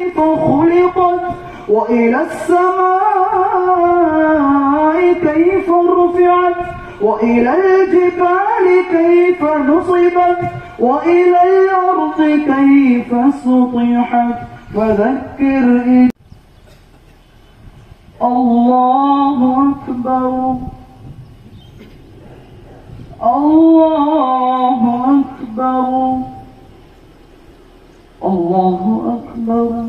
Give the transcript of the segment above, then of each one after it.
كيف خلقت وإلى السماء كيف رفعت وإلى الجبال كيف نصبت وإلى الأرض كيف سطحت فذكر الله أكبر. الله الله أكبر.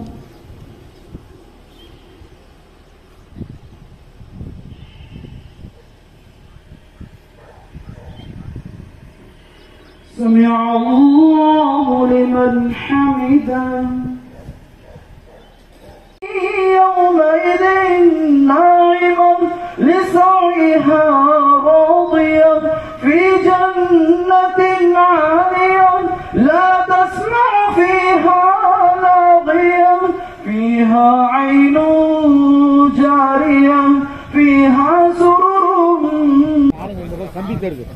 سمع الله لمن حمده. నిలిచారు